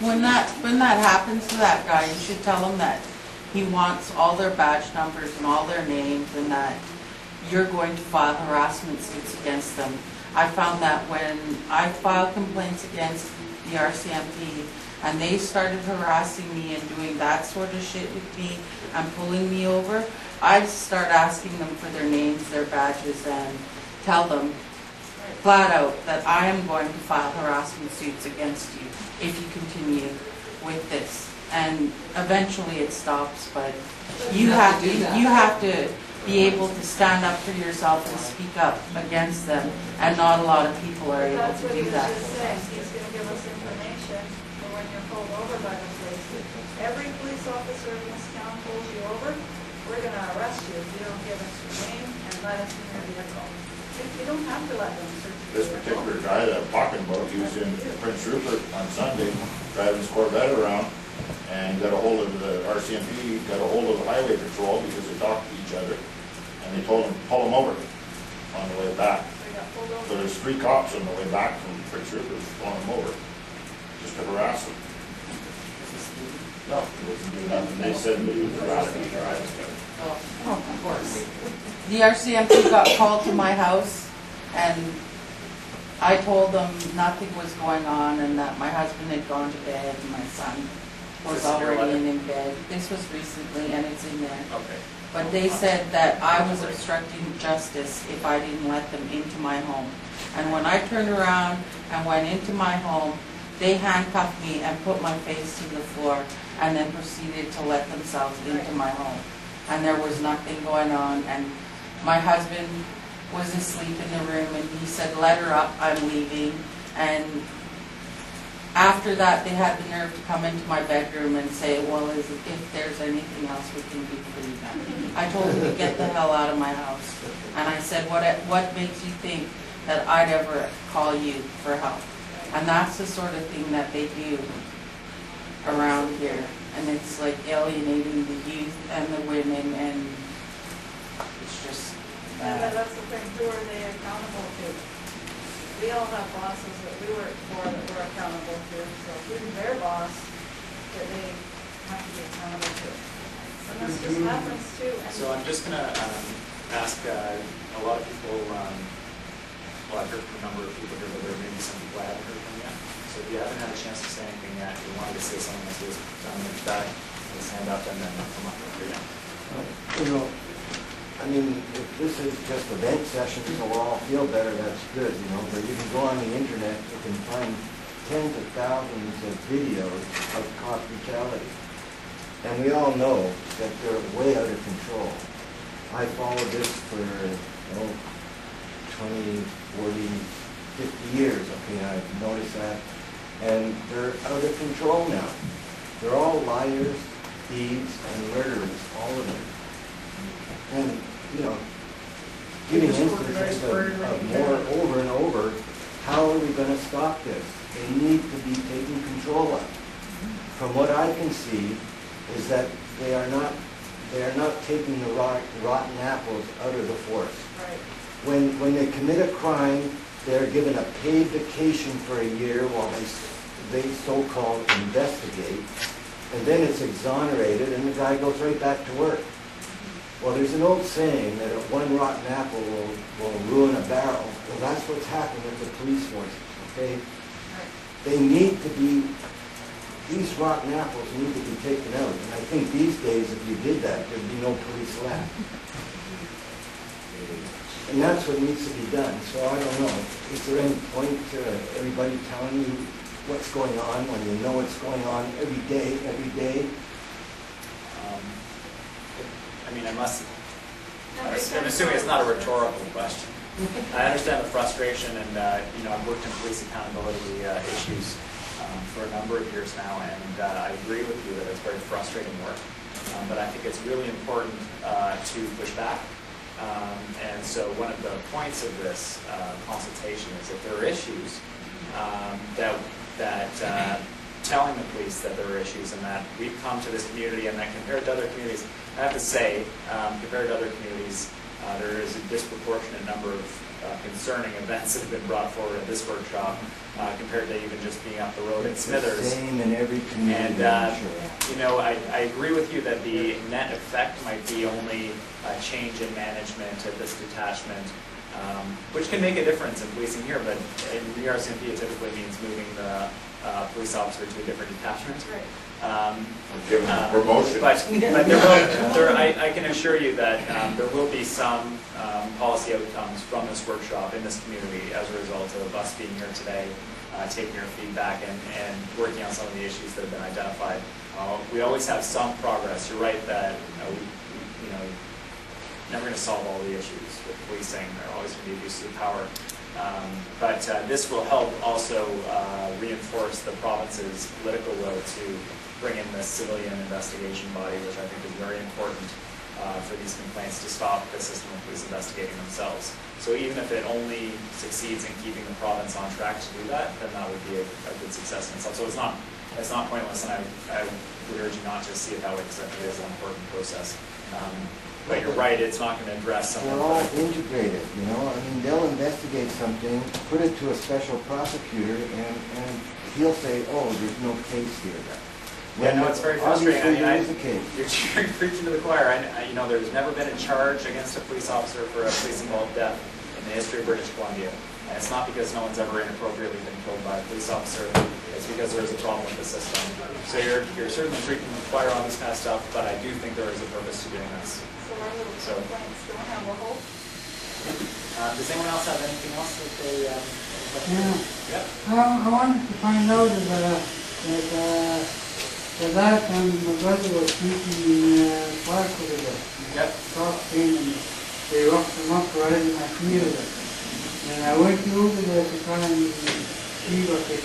When that, when that happens to that guy, you should tell him that he wants all their badge numbers and all their names and that you're going to file harassment suits against them. I found that when I filed complaints against the RCMP and they started harassing me and doing that sort of shit with me and pulling me over, I'd start asking them for their names, their badges and tell them flat out that I am going to file harassment suits against you if you continue with this. And eventually it stops, but you have to, you have to be able to stand up for yourself and speak up against them, and not a lot of people are able that's to what he do was that. just saying, he's gonna give us information for when you're pulled over by the police. Every police officer in this town pulls you over, we're gonna arrest you if you don't give us your name and let us in your vehicle. You don't have to let them search This particular guy that I'm talking about, he was in Prince Rupert on Sunday, driving his Corvette around, and got a hold of the RCMP, got a hold of the highway patrol because they talked to each other, and they told him, pull him over on the way back. So there's three cops on the way back from Prince Rupert, pulling him over, just to harass him. No, nothing, they said that he was harassing the driving. Oh, of course. The RCMP got called to my house, and I told them nothing was going on, and that my husband had gone to bed, and my son was This is your already in bed. This was recently, and it's in there. Okay. But they said that I was obstructing justice if I didn't let them into my home. And when I turned around and went into my home, they handcuffed me and put my face to the floor and then proceeded to let themselves into my home. And there was nothing going on and my husband was asleep in the room and he said, let her up, I'm leaving. And after that, they had the nerve to come into my bedroom and say, well, is, if there's anything else we can do for you. I told them to get the hell out of my house. And I said, what, what makes you think that I'd ever call you for help? And that's the sort of thing that they do around here. And it's like alienating the youth and the women and it's just And bad. that's the thing, who are they accountable to? We all have bosses that we work for that we're accountable to, so who's their boss that they have to be accountable to? And this just happens too. and- So I'm just gonna um, ask, uh, a lot of people, um, well, I've heard from a number of people here, but there may be some people I haven't heard from yet. So if you haven't had a chance to say anything yet, you wanted to say something, let's do it down in the back, with his hand up, and then come up here again. Uh, you know, I mean, if this is just a vent session, so we'll all feel better, that's good, you know, but you can go on the internet, you can find tens of thousands of videos of cop brutality. And we all know that they're way out of control. I followed this for, you know, 20, 40, 50 years, okay, I've noticed that. And they're out of control now. They're all liars, thieves, and murderers, all of them. And, you know, giving instances of, of more over and over, how are we gonna stop this? They need to be taken control of. From what I can see, is that they are not, they are not taking the rot- rotten apples out of the forest. Right. When, when they commit a crime, they're given a paid vacation for a year while they, they so-called investigate, and then it's exonerated, and the guy goes right back to work. Well, there's an old saying that one rotten apple will, will ruin a barrel. Well, that's what's happened with the police force, okay? They need to be, these rotten apples need to be taken out. And I think these days, if you did that, there'd be no police left. And that's what needs to be done. So I don't know, is there any point to everybody telling you what's going on when you know what's going on every day, every day? Um, I mean, I must. I'm assuming it's not a rhetorical question. I understand the frustration, and, uh, you know, I've worked in police accountability uh, issues um, for a number of years now, and uh, I agree with you that it's very frustrating work. Um, But I think it's really important uh, to push back. Um, And so one of the points of this uh, consultation is if there are issues, um, that, that uh, telling the police that there are issues and that we've come to this community and that compared to other communities, I have to say, um, compared to other communities, uh, there is a disproportionate number of uh, concerning events that have been brought forward at this workshop uh, compared to even just being up the road in It's the Smithers. Same in every community, And, uh, I'm sure. You know, I, I agree with you that the net effect might be only a change in management at this detachment, um, which can make a difference in policing here, but in the RCMP, it typically means moving the uh, police officer to a different detachment. Right. Um, Give them uh, promotion. But, but there will, there, I, I can assure you that um, there will be some um, policy outcomes from this workshop in this community as a result of us being here today, uh, taking your feedback and, and working on some of the issues that have been identified. Uh, We always have some progress. You're right that, we, we- you know, never going to solve all the issues with policing. There are always going to be abuses of power. Um, But uh, this will help also uh, reinforce the province's political will to bring in the civilian investigation body, which I think is very important uh, for these complaints to stop the system of police investigating themselves. So even if it only succeeds in keeping the province on track to do that, then that would be a a good success in itself. So it's not, it's not pointless, and I I would urge you not to see it that way, because I think it is an important process. Um, But you're right, it's not going to address some They're all integrated, you know, I mean, they'll investigate something, put it to a special prosecutor, and, and he'll say, oh, there's no case here. Yeah, no, it's very frustrating. I mean, there is a case. You're you're preaching to the choir. I, I- you know, there's never been a charge against a police officer for a police-involved death in the history of British Columbia. And it's not because no one's ever inappropriately been killed by a police officer. It's because there's a problem with the system. So you're, you're certainly preaching to the choir on this kind of stuff, but I do think there is a purpose to doing this. So our little So- complaints don't have a hope. Um, does anyone else have anything else that they, um, any questions? Yep. Um, I wanted to find out if, uh, that, uh, the last time my brother was shooting in, uh, park over there. Yep. Cross came and they roughed him up right in my field. And I went over there to try and see what they,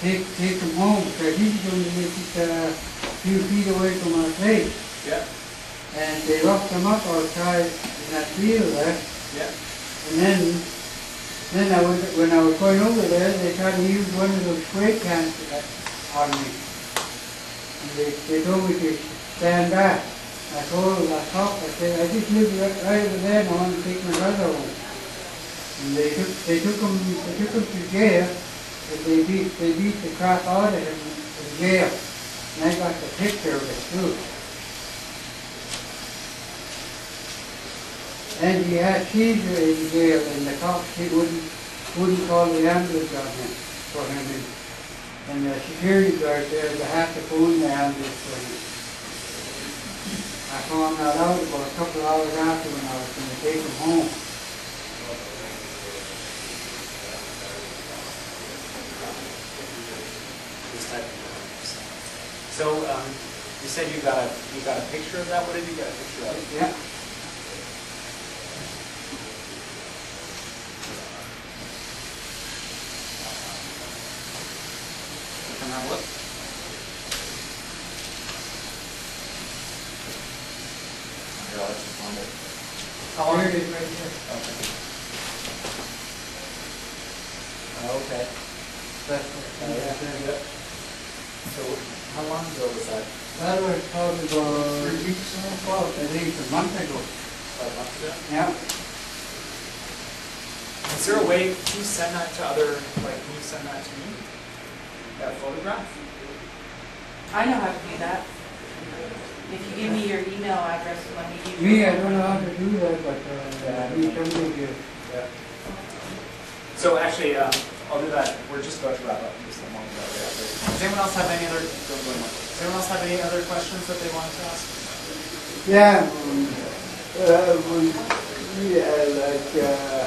take, take him home, because he's going to make it, uh, a few feet away from our place. Yep. And they roughed them up outside in that field there. Yep. And then, then I went, when I was going over there, they tried to use one of those spray cans on me. And they, they told me to stand back. I told them, I talked, I said, I just live right, right over there and I want to take my brother home. And they took, they took him, they took him to jail, they beat, they beat the crap out of him in jail. And I got the picture of it too. And he had seizure in jail, and the cops, he wouldn't, wouldn't call the ambulance on him, for him. And- And the security guard there, they had to phone the ambulance for him. I found that out about a couple of hours after when I was gonna take him home. This type of So, um, you said you got a, you got a picture of that? What did you get a picture of? Yeah. Come have a look. Here, I'll let you find it. How long? Here it is right there. Okay. Okay. That's what, yeah. So, how long ago was that? That was probably about three weeks ago, well, at least a month ago. About a month ago? Yeah. Is there a way, to send that to other, like, can you send that to me? That photograph? I know how to do that. If you give me your email address, let me give you. Me, I don't know how to do that, but, uh, I need somebody to, Yeah. So actually, um, I'll do that, we're just about to wrap up, just a moment ago. Does anyone else have any other, does anyone else have any other questions that they wanted to ask? Yeah, um, uh, yeah, like, uh,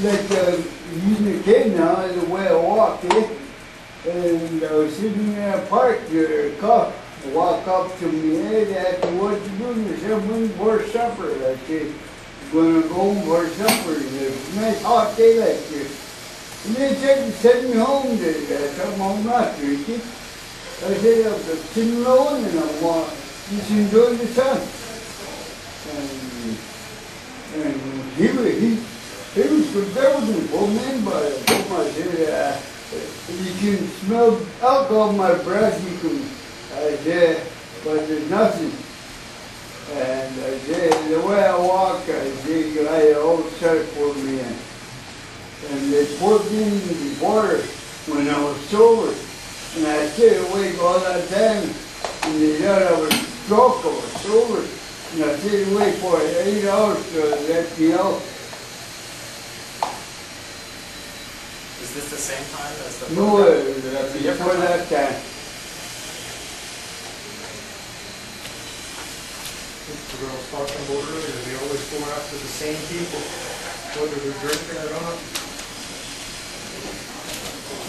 like, uh, using a kid now as a way of walking, and I was sitting in a park, a cop walk up to me, hey, me, what you doing? I said, when for supper? I said, gonna go home for supper, a nice hot day like this. And they said, send me home, they, I come home not drinking. I said, I'm just sitting alone and I'm, uh, just enjoying the sun. And, and he was, he, he was conservative for me, but I I said, uh, you can smell alcohol my breath, you can, I said, but there's nothing. And I say, the way I walk, I say, I me in. And they put me in the water when I was sober. And I stayed awake all that time. And they thought I was drunk, I was sober. And I stayed awake for eight hours to let me out. Is this the same time as the? No, program? uh, before that time. The girl was talking about earlier, they always go after the same people, whether they're drinking or not.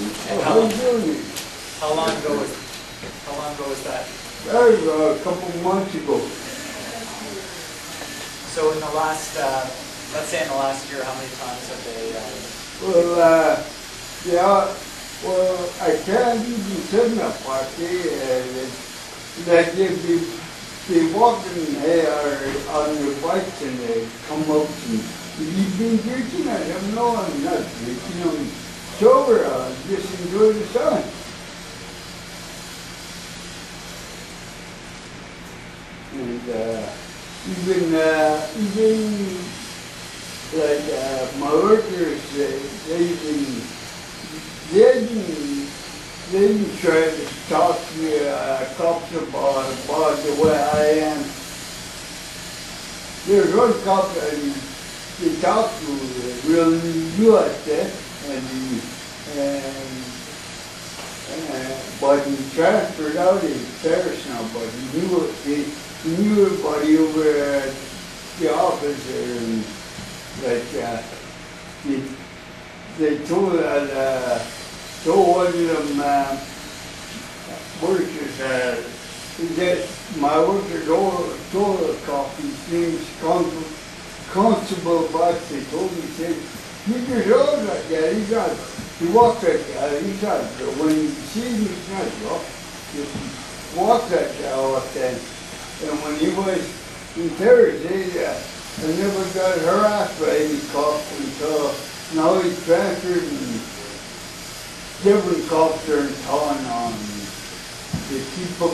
And Oh, how, how you doing? how long ago was, how long ago was that? That was uh, a couple months ago. So in the last, uh, let's say in the last year, how many times have they, uh, Well, uh, yeah, well, I can't even in a party, and like if you be walking there on your bikes and they come up and you've been drinking, I don't know, I'm not drinking, sober, I just enjoy the sun. And, uh, even, uh, even like uh, my workers, they, they even, they didn't, they didn't try to talk to me, uh, cops about, about the way I am. There's one cop that they talked to, uh, real US, eh, and, he- and, uh, but he in Paris now, but he knew, he, he knew everybody over at the office and that uh, they, they told that uh, told one of them uh, workers uh, that my worker told, told the cop his name's Constable, Constable Bucks. They told me said he just like that. He's not. He like that. He's not. When you see him, he's not drunk. He like that all the time. And when he was in Thursday, uh, I never got harassed by any cop until now he's transferred and different cops are in town on they keep up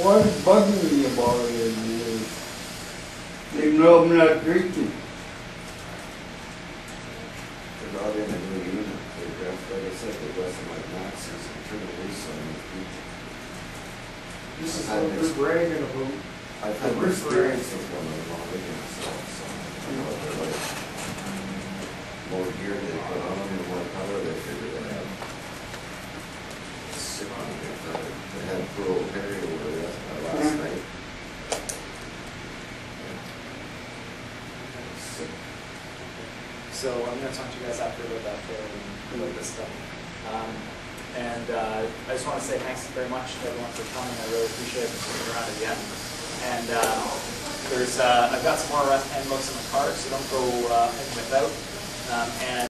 what is bugging me about it is they know I'm not drinking. They brought in a new unit, they dressed, like I said, they dressed them like Nazis and turned the loose on these people. This is what they're bragging about. I've had experience with one of them already myself, so I know what they're like. More gear they put on them, the more color they figure they have. It's sick on them, they had poor old Harry over there uh, last night. Sick. So I'm gonna talk to you guys after about that, uh, about this stuff. Um, and, uh, I just wanna say thanks very much to everyone for coming, I really appreciate it, sticking around at the end. And, uh, there's, uh, I've got some more handbooks in the car, so don't go, uh, without. Um, and